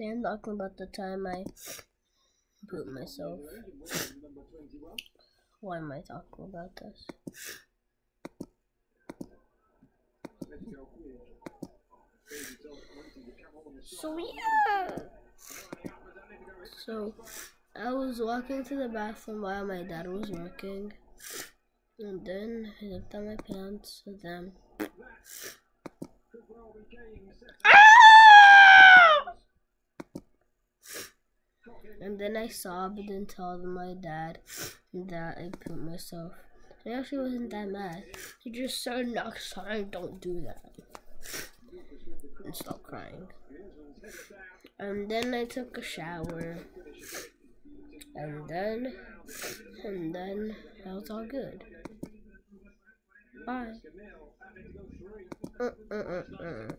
I'm talking about the time I pooped myself. Why am I talking about this? So yeah. So I was walking to the bathroom while my dad was working. And then I looked at my pants and then ah! And then I sobbed and told my dad that I put myself. I actually wasn't that mad. He just said next time don't do that. And stop crying. And then I took a shower. And then and then that was all good. Bye. Uh, uh, uh, uh.